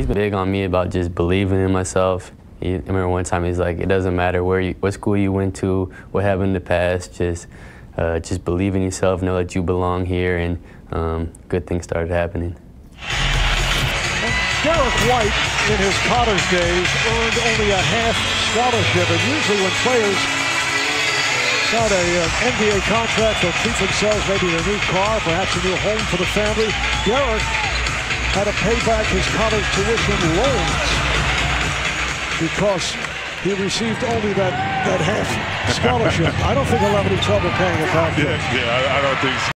He's been big on me about just believing in myself. He, I remember one time he's like, it doesn't matter where you, what school you went to, what happened in the past, just uh, just believe in yourself, know that you belong here, and um, good things started happening. Derrick White, in his college days, earned only a half scholarship, and usually when players sign an uh, NBA contract, they'll treat themselves maybe a new car, perhaps a new home for the family. Derrick had to pay back his college tuition loans because he received only that, that half scholarship. I don't think he'll have any trouble paying it back. Yeah, yeah, I, I don't think so.